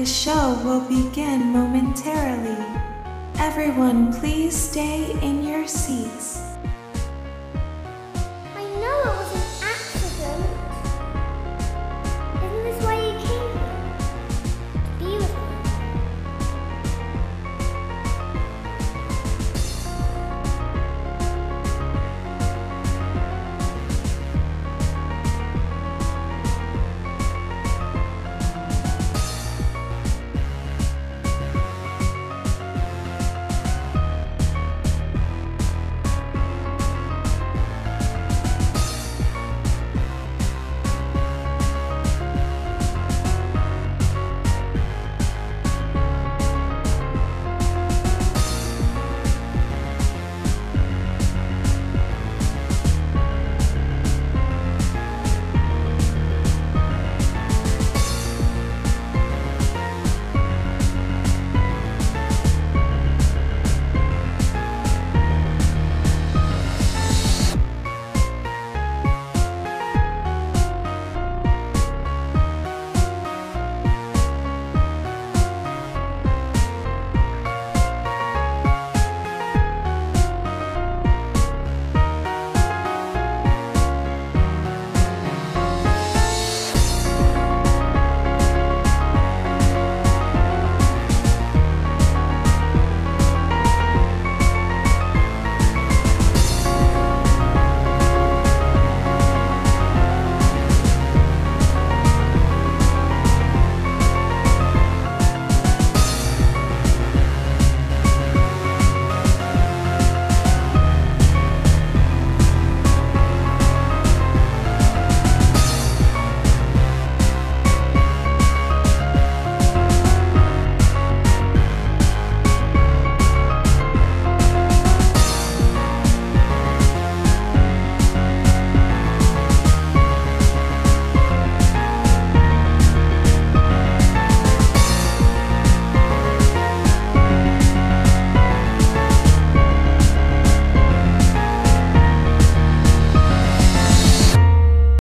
The show will begin momentarily. Everyone, please stay in your seats.